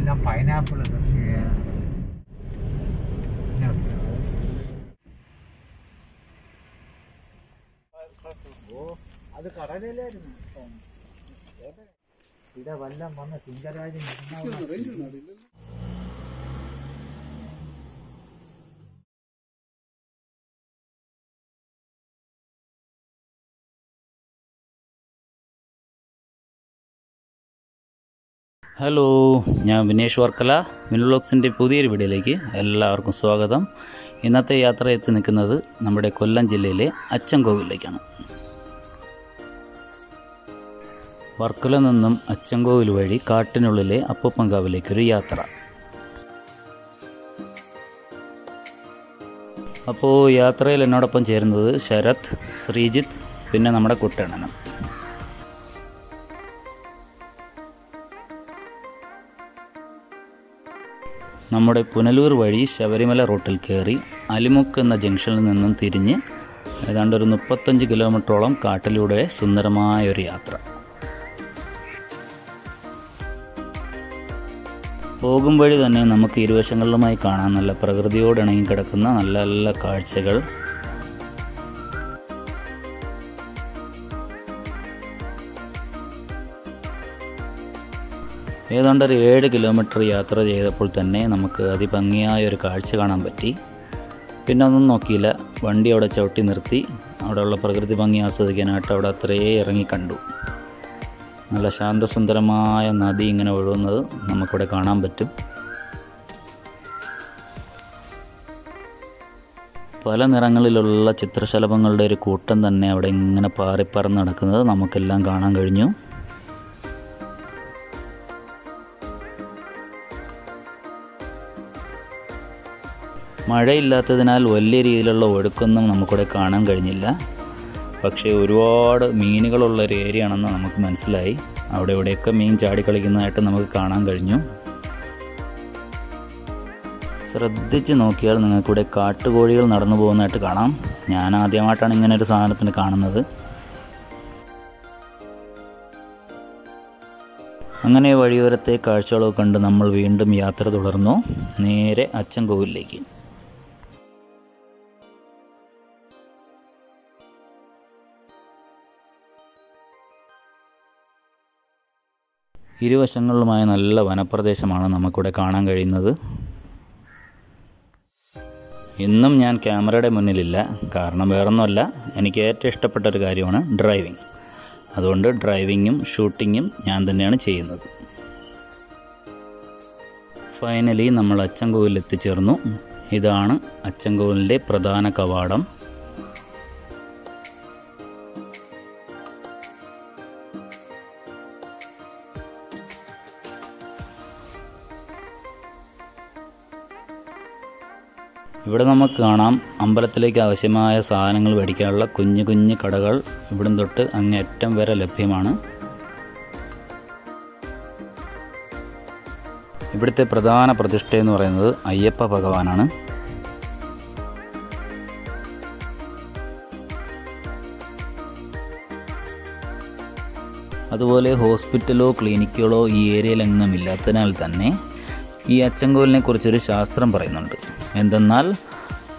എല്ലാം പൈനാപ്പിൾ കൃഷി ഓ അത് കടലിലായിരുന്നു ഇവിടെ വല്ലം വന്ന് സിംഗരാജ് ഹലോ ഞാൻ വിനേഷ് വർക്കല. വിനുലോക്സിന്റെ പുതിയൊരു വീഡിയോയിലേക്ക് എല്ലാവർക്കും സ്വാഗതം. ഇന്നത്തെ യാത്ര എത്തി നിൽക്കുന്നത് നമ്മുടെ കൊല്ലം ജില്ലയിലെ അച്ചൻകോവിലേക്കാണ്. വർക്കല നിന്നും അച്ചൻകോവിൽ വഴി കാട്ടിനുള്ളിലെ അപ്പപ്പങ്കാവിലേക്കൊരു യാത്ര. അപ്പോൾ യാത്രയിൽ എന്നോടൊപ്പം ചേരുന്നത് ശരത് ശ്രീജിത്ത് പിന്നെ നമ്മുടെ കുട്ടണ്ണനും നമ്മുടെ പുനലൂർ വഴി ശബരിമല റൂട്ടിൽ കയറി അലിമുക്ക് എന്ന ജംഗ്ഷനിൽ നിന്നും തിരിഞ്ഞ് ഏതാണ്ട് ഒരു മുപ്പത്തഞ്ച് കിലോമീറ്ററോളം കാട്ടിലൂടെ സുന്ദരമായ ഒരു യാത്ര. പോകും വഴി തന്നെ നമുക്ക് ഇരുവശങ്ങളിലുമായി കാണാൻ നല്ല പ്രകൃതിയോട് ഇണങ്ങി കിടക്കുന്ന നല്ല നല്ല കാഴ്ചകൾ ഏതാണ്ട് ഒരു ഏഴ് കിലോമീറ്റർ യാത്ര ചെയ്തപ്പോൾ തന്നെ നമുക്ക് അതിഭംഗിയായ ഒരു കാഴ്ച കാണാൻ പറ്റി. പിന്നെ ഒന്നും നോക്കിയില്ല. വണ്ടി അവിടെ ചവിട്ടി നിർത്തി. അവിടെയുള്ള പ്രകൃതി ഭംഗി ആസ്വദിക്കാനായിട്ട് അവിടെ അത്രയേ ഇറങ്ങി കണ്ടു. നല്ല ശാന്തസുന്ദരമായ നദി ഇങ്ങനെ ഒഴുകുന്നത് നമുക്കിവിടെ കാണാൻ പറ്റും. പല നിറങ്ങളിലുള്ള ചിത്രശലഭങ്ങളുടെ ഒരു കൂട്ടം തന്നെ അവിടെ ഇങ്ങനെ പാറിപ്പറന്ന് നടക്കുന്നത് നമുക്കെല്ലാം കാണാൻ കഴിഞ്ഞു. മഴയില്ലാത്തതിനാൽ വലിയ രീതിയിലുള്ള ഒഴുക്കൊന്നും നമുക്കിവിടെ കാണാൻ കഴിഞ്ഞില്ല. പക്ഷേ ഒരുപാട് മീനുകളുള്ള ഒരു ഏരിയ ആണെന്ന് നമുക്ക് മനസ്സിലായി. അവിടെ ഇവിടെയൊക്കെ മീൻ ചാടിക്കളിക്കുന്നതായിട്ട് നമുക്ക് കാണാൻ കഴിഞ്ഞു. ശ്രദ്ധിച്ച് നോക്കിയാൽ നിങ്ങൾക്കിവിടെ കാട്ടുകോഴികൾ നടന്നു പോകുന്നതായിട്ട് കാണാം. ഞാൻ ആദ്യമായിട്ടാണ് ഇങ്ങനെ ഒരു സാധനത്തിന് കാണുന്നത്. അങ്ങനെ വഴിയോരത്തെ കാഴ്ചകളൊക്കെ കണ്ട് നമ്മൾ വീണ്ടും യാത്ര തുടർന്നു. നേരെ അച്ചൻകോവിലേക്ക് ഇരുവശങ്ങളിലുമായ നല്ല വനപ്രദേശമാണ് നമുക്കിവിടെ കാണാൻ കഴിയുന്നത്. ഇന്നും ഞാൻ ക്യാമറയുടെ മുന്നിലില്ല. കാരണം വേറൊന്നുമല്ല. എനിക്ക് ഏറ്റവും ഇഷ്ടപ്പെട്ട ഒരു കാര്യമാണ് ഡ്രൈവിംഗ്. അതുകൊണ്ട് ഡ്രൈവിങ്ങും ഷൂട്ടിങ്ങും ഞാൻ തന്നെയാണ് ചെയ്യുന്നത്. ഫൈനലി നമ്മൾ അച്ചൻകോവിൽ എത്തിച്ചേർന്നു ഇതാണ് അച്ചൻകോവിലിന്റെ പ്രധാന കവാടം. ഇവിടെ നമുക്ക് കാണാം അമ്പലത്തിലേക്ക് ആവശ്യമായ സാധനങ്ങൾ മേടിക്കാനുള്ള കുഞ്ഞു കുഞ്ഞു കടകൾ ഇവിടം തൊട്ട് അങ്ങേറ്റം വരെ ലഭ്യമാണ്. ഇവിടുത്തെ പ്രധാന പ്രതിഷ്ഠ എന്ന് പറയുന്നത് അയ്യപ്പ ഭഗവാനാണ്. അതുപോലെ ഹോസ്പിറ്റലോ ക്ലിനിക്കുകളോ ഈ ഏരിയയിലെങ്ങും ഇല്ലാത്തതിനാൽ തന്നെ ഈ അച്ചൻകോലിനെ കുറിച്ചൊരു ശാസ്ത്രം പറയുന്നുണ്ട്. എന്തെന്നാൽ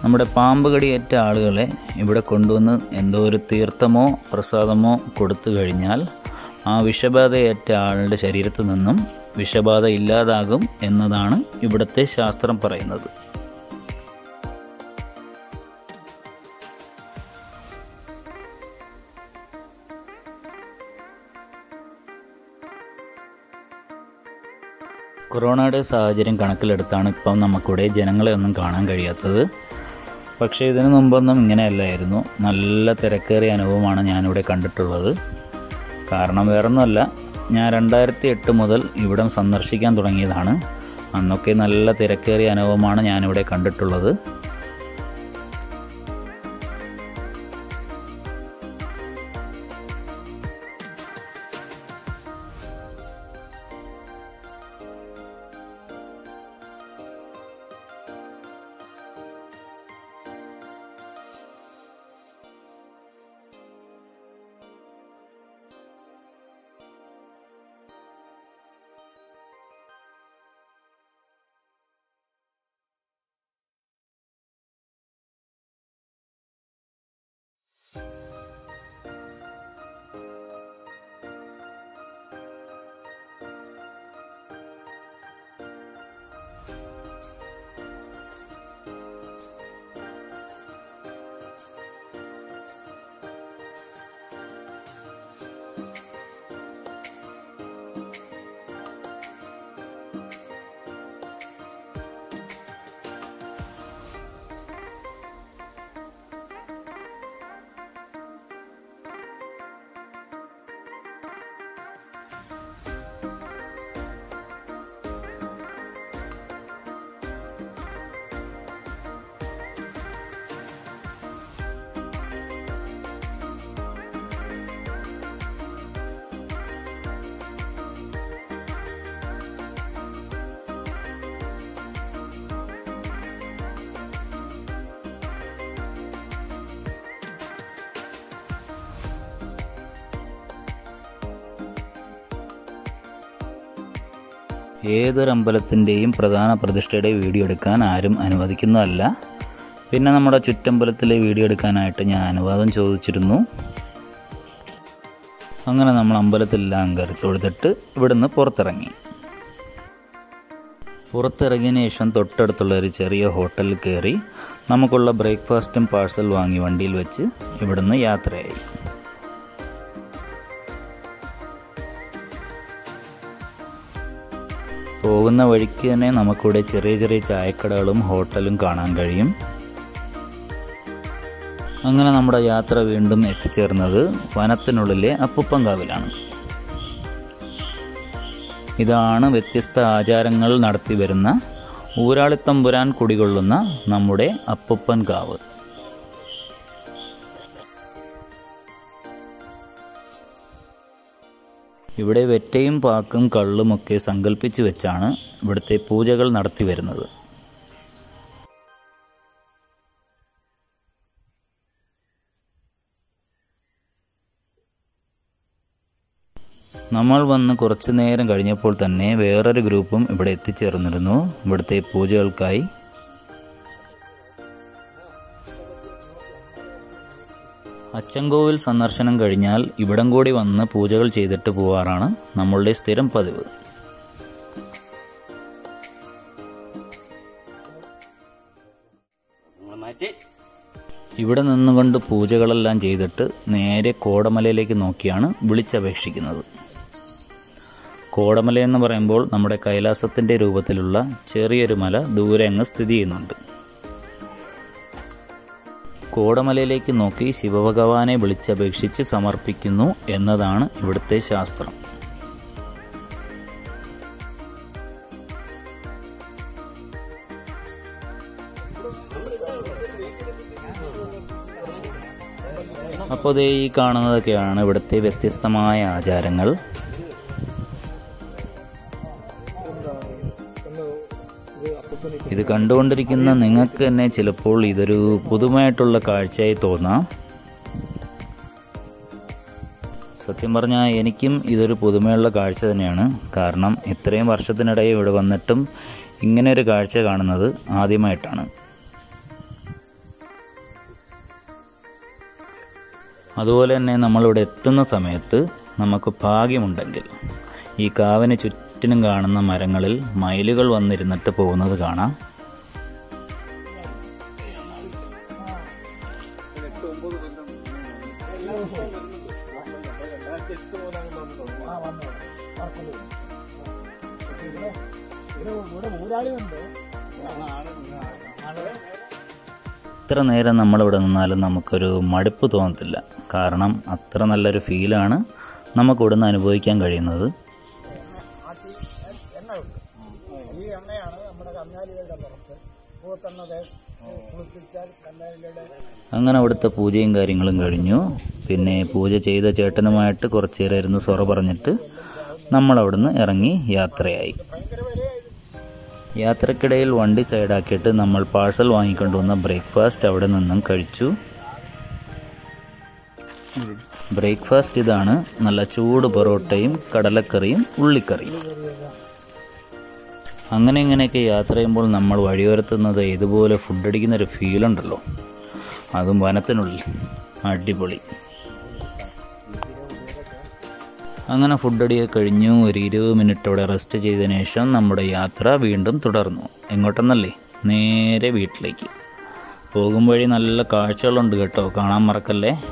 നമ്മുടെ പാമ്പ് കടിയേറ്റ ആളുകളെ ഇവിടെ കൊണ്ടുവന്ന് എന്തോ ഒരു തീർത്ഥമോ പ്രസാദമോ കൊടുത്തു കഴിഞ്ഞാൽ ആ വിഷബാധയേറ്റ ആളുടെ ശരീരത്തു നിന്നും വിഷബാധ ഇല്ലാതാകും എന്നതാണ് ഇവിടുത്തെ ശാസ്ത്രം പറയുന്നത്. കൊറോണയുടെ സാഹചര്യം കണക്കിലെടുത്താണ് ഇപ്പം നമുക്കിവിടെ ജനങ്ങളെ ഒന്നും കാണാൻ കഴിയാത്തത്. പക്ഷേ ഇതിനു മുമ്പൊന്നും ഇങ്ങനെയല്ലായിരുന്നു. നല്ല തിരക്കേറിയ അനുഭവമാണ് ഞാനിവിടെ കണ്ടിട്ടുള്ളത്. കാരണം വേറൊന്നുമല്ല. ഞാൻ രണ്ടായിരത്തി എട്ട് മുതൽ ഇവിടം സന്ദർശിക്കാൻ തുടങ്ങിയതാണ്. അന്നൊക്കെ നല്ല തിരക്കേറിയ അനുഭവമാണ് ഞാനിവിടെ കണ്ടിട്ടുള്ളത്. ഏതൊരു അമ്പലത്തിന്റെയും പ്രധാന പ്രതിഷ്ഠയുടെ വീഡിയോ എടുക്കാൻ ആരും അനുവദിക്കുന്നതല്ല. പിന്നെ നമ്മുടെ ചുറ്റമ്പലത്തിലെ വീഡിയോ എടുക്കാനായിട്ട് ഞാൻ അനുവാദം ചോദിച്ചിരുന്നു. അങ്ങനെ നമ്മൾ അമ്പലത്തിലെല്ലാം കയറി തൊഴുതിട്ട് ഇവിടുന്ന് പുറത്തിറങ്ങി. പുറത്തിറങ്ങിയതിന് ശേഷം തൊട്ടടുത്തുള്ള ഒരു ചെറിയ ഹോട്ടലിൽ കയറി നമുക്കുള്ള ബ്രേക്ക്ഫാസ്റ്റും പാഴ്സൽ വാങ്ങി വണ്ടിയിൽ വെച്ച് ഇവിടുന്ന് യാത്രയായി. പോകുന്ന വഴിക്ക് തന്നെ നമുക്കിവിടെ ചെറിയ ചെറിയ ചായക്കടകളും ഹോട്ടലും കാണാൻ കഴിയും. അങ്ങനെ നമ്മുടെ യാത്ര വീണ്ടും എത്തിച്ചേർന്നത് വനത്തിനുള്ളിലെ അപ്പുപ്പങ്കാവിലാണ് ഇതാണ് വ്യത്യസ്ത ആചാരങ്ങൾ നടത്തി വരുന്ന ഊരാളിത്തമ്പുരാൻ കുടികൊള്ളുന്ന നമ്മുടെ അപ്പുപ്പൻ കാവ് ഇവിടെ വെറ്റയും പാക്കും കള്ളുമൊക്കെ സങ്കല്പിച്ച് വെച്ചാണ് ഇവിടുത്തെ പൂജകൾ നടത്തി വരുന്നത്. നമ്മൾ വന്ന് കുറച്ചു നേരം കഴിഞ്ഞപ്പോൾ തന്നെ വേറൊരു ഗ്രൂപ്പും ഇവിടെ എത്തിച്ചേർന്നിരുന്നു. ഇവിടുത്തെ പൂജകൾക്കായി അച്ചൻകോവിൽ സന്ദർശനം കഴിഞ്ഞാൽ ഇവിടം കൂടി വന്ന് പൂജകൾ ചെയ്തിട്ട് പോവാറാണ് നമ്മളുടെ സ്ഥിരം പതിവ്. ഇവിടെ നിന്നുകൊണ്ട് പൂജകളെല്ലാം ചെയ്തിട്ട് നേരെ കോടമലയിലേക്ക് നോക്കിയാണ് വിളിച്ചപേക്ഷിക്കുന്നത്. കോടമല എന്ന് പറയുമ്പോൾ നമ്മുടെ കൈലാസത്തിന്റെ രൂപത്തിലുള്ള ചെറിയൊരു മല ദൂരെ അങ്ങ് സ്ഥിതി ചെയ്യുന്നുണ്ട്. കോടമലയിലേക്ക് നോക്കി ശിവഭഗവാനെ വിളിച്ചപേക്ഷിച്ച് സമർപ്പിക്കുന്നു എന്നതാണ് ഇവിടുത്തെ ശാസ്ത്രം. അപ്പോൾ ഈ കാണുന്നതൊക്കെയാണ് ഇവിടുത്തെ വ്യത്യസ്തമായ ആചാരങ്ങൾ. കണ്ടുകൊണ്ടിരിക്കുന്ന നിങ്ങൾക്ക് തന്നെ ചിലപ്പോൾ ഇതൊരു പുതുമായിട്ടുള്ള കാഴ്ചയായി തോന്നാം. സത്യം പറഞ്ഞാൽ എനിക്കും ഇതൊരു പുതുമയുള്ള കാഴ്ച തന്നെയാണ്. കാരണം ഇത്രയും വർഷത്തിനിടെ ഇവിടെ വന്നിട്ടും ഇങ്ങനെ ഒരു കാഴ്ച കാണുന്നത് ആദ്യമായിട്ടാണ്. അതുപോലെ തന്നെ നമ്മളിവിടെ എത്തുന്ന സമയത്ത് നമുക്ക് ഭാഗ്യമുണ്ടെങ്കിൽ ഈ കാവിന് ചുറ്റിനും കാണുന്ന മരങ്ങളിൽ മയിലുകൾ വന്നിരുന്നിട്ട് പോകുന്നത് കാണാം. എത്ര നേരം നമ്മളിവിടെ നിന്നാലും നമുക്കൊരു മടുപ്പ് തോന്നത്തില്ല. കാരണം അത്ര നല്ലൊരു ഫീലാണ് നമുക്കിവിടുന്ന് അനുഭവിക്കാൻ കഴിയുന്നത്. അങ്ങനെ അവിടുത്തെ പൂജയും കാര്യങ്ങളും കഴിഞ്ഞു. പിന്നെ പൂജ ചെയ്ത ചേട്ടനുമായിട്ട് കുറച്ച് നേരം ഇരുന്ന് സൊറ പറഞ്ഞിട്ട് നമ്മളവിടുന്ന് ഇറങ്ങി യാത്രയായി. യാത്രക്കിടയിൽ വണ്ടി സൈഡാക്കിയിട്ട് നമ്മൾ പാഴ്സൽ വാങ്ങിക്കൊണ്ടുവന്ന ബ്രേക്ക്ഫാസ്റ്റ് അവിടെ നിന്നും കഴിച്ചു. ബ്രേക്ക്ഫാസ്റ്റ് ഇതാണ് നല്ല ചൂട് പൊറോട്ടയും കടലക്കറിയും ഉള്ളിക്കറിയും. അങ്ങനെ ഇങ്ങനെയൊക്കെ യാത്ര ചെയ്യുമ്പോൾ നമ്മൾ വഴിയോരത്തുന്നത് ഇതുപോലെ ഫുഡ് അടിക്കുന്ന ഒരു ഫീലുണ്ടല്ലോ അതും വനത്തിനുള്ളിൽ. അടിപൊളി. അങ്ങനെ ഫുഡ് അടിയൊക്കെ കഴിഞ്ഞു. ഒരു ഇരുപത് മിനിറ്റ് അവിടെ റെസ്റ്റ് ചെയ്തതിന് ശേഷം നമ്മുടെ യാത്ര വീണ്ടും തുടർന്നു. എങ്ങോട്ടെന്നല്ലേ? നേരെ വീട്ടിലേക്ക്. പോകും വഴി നല്ല കാഴ്ചകളുണ്ട് കേട്ടോ. കാണാൻ മറക്കല്ലേ?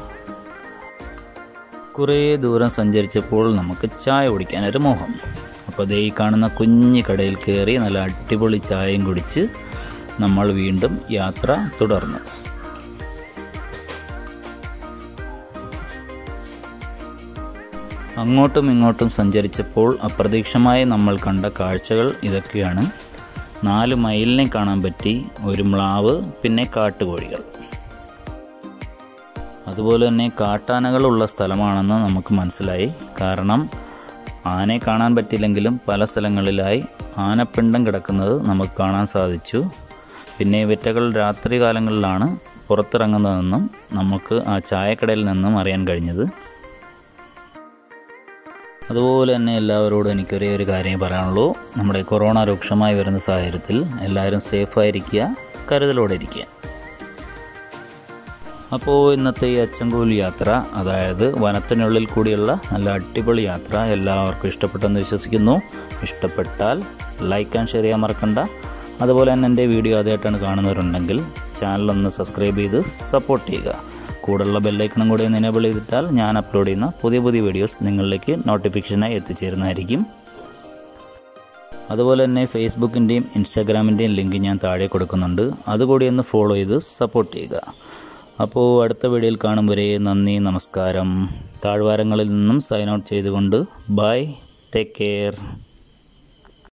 കുറേ ദൂരം സഞ്ചരിച്ചപ്പോൾ നമുക്ക് ചായ കുടിക്കാനൊരു മോഹം. അപ്പോൾ ദേ ഈ കാണുന്ന കുഞ്ഞു കടയിൽ കയറി നല്ല അടിപൊളി ചായയും കുടിച്ച് നമ്മൾ വീണ്ടും യാത്ര തുടർന്നു. അങ്ങോട്ടും ഇങ്ങോട്ടും സഞ്ചരിച്ചപ്പോൾ അപ്രതീക്ഷമായി നമ്മൾ കണ്ട കാഴ്ചകൾ ഇതൊക്കെയാണ്. നാല് മയിലിനെ കാണാൻ പറ്റി ഒരു മ്ലാവ് പിന്നെ കാട്ടുകോഴികൾ. അതുപോലെ തന്നെ കാട്ടാനകളുള്ള സ്ഥലമാണെന്ന് നമുക്ക് മനസ്സിലായി. കാരണം ആനയെ കാണാൻ പറ്റില്ലെങ്കിലും പല സ്ഥലങ്ങളിലായി ആനപ്പിണ്ടം കിടക്കുന്നത് നമുക്ക് കാണാൻ സാധിച്ചു. പിന്നെ വിറ്റകൾ രാത്രി കാലങ്ങളിലാണ് പുറത്തിറങ്ങുന്നതെന്നും നമുക്ക് ആ ചായക്കടയിൽ നിന്നും അറിയാൻ കഴിഞ്ഞത്. അതുപോലെ തന്നെ എല്ലാവരോടും എനിക്കൊരേ ഒരു കാര്യം പറയാനുള്ളൂ. നമ്മുടെ കൊറോണ രൂക്ഷമായി വരുന്ന സാഹചര്യത്തിൽ എല്ലാവരും സേഫായിരിക്കുക കരുതലോടെ ഇരിക്കുക. അപ്പോൾ ഇന്നത്തെ ഈ അച്ചൻകോൽ യാത്ര അതായത് വനത്തിനുള്ളിൽ കൂടിയുള്ള നല്ല അടിപൊളി യാത്ര എല്ലാവർക്കും ഇഷ്ടപ്പെട്ടെന്ന് വിശ്വസിക്കുന്നു. ഇഷ്ടപ്പെട്ടാൽ ലൈക്ക് ആൻഡ് ഷെയർ ചെയ്യാൻ മറക്കണ്ട. അതുപോലെ തന്നെ എന്റെ വീഡിയോ ആദ്യമായിട്ടാണ് കാണുന്നവരുണ്ടെങ്കിൽ ചാനലൊന്ന് സബ്സ്ക്രൈബ് ചെയ്ത് സപ്പോർട്ട് ചെയ്യുക. കൂടെയുള്ള ബെല്ലൈക്കണും കൂടി ഒന്ന് എനേബിൾ ചെയ്തിട്ടാൽ ഞാൻ അപ്ലോഡ് ചെയ്യുന്ന പുതിയ പുതിയ വീഡിയോസ് നിങ്ങളിലേക്ക് നോട്ടിഫിക്കേഷനായി എത്തിച്ചേരുന്നതായിരിക്കും. അതുപോലെ തന്നെ ഫേസ്ബുക്കിന്റെയും ഇൻസ്റ്റാഗ്രാമിന്റെയും ലിങ്ക് ഞാൻ താഴെ കൊടുക്കുന്നുണ്ട്. അതുകൂടി ഒന്ന് ഫോളോ ചെയ്ത് സപ്പോർട്ട് ചെയ്യുക. അപ്പോൾ അടുത്ത വീഡിയോയിൽ കാണും വരെ നന്ദി നമസ്കാരം. താഴ്വാരങ്ങളിൽ നിന്നും സൈൻ ഔട്ട് ചെയ്തുകൊണ്ട് ബൈ ടേക്ക് കെയർ